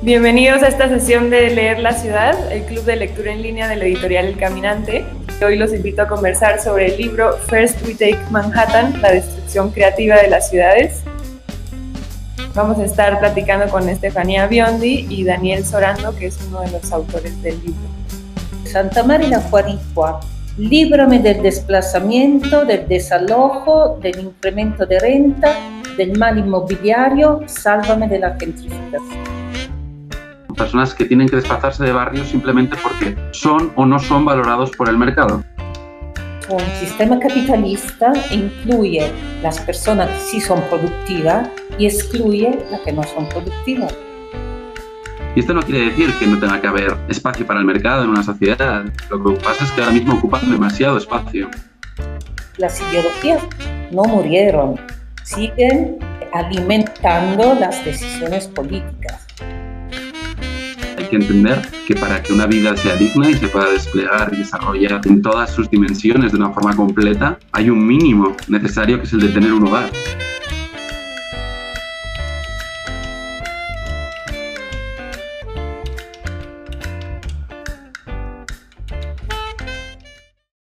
Bienvenidos a esta sesión de Leer la Ciudad, el club de lectura en línea de la editorial El Caminante. Hoy los invito a conversar sobre el libro First We Take Manhattan, la destrucción creativa de las ciudades. Vamos a estar platicando con Estefanía Biondi y Daniel Sorando, que es uno de los autores del libro. Santa Marina Juanicua, líbrame del desplazamiento, del desalojo, del incremento de renta, del mal inmobiliario, sálvame de la gentrificación personas que tienen que desplazarse de barrios simplemente porque son o no son valorados por el mercado. Un sistema capitalista incluye las personas que sí son productivas y excluye las que no son productivas. Y esto no quiere decir que no tenga que haber espacio para el mercado en una sociedad. Lo que pasa es que ahora mismo ocupan demasiado espacio. Las ideologías no murieron, siguen alimentando las decisiones políticas que entender que para que una vida sea digna y se pueda desplegar y desarrollar en todas sus dimensiones de una forma completa, hay un mínimo necesario que es el de tener un hogar.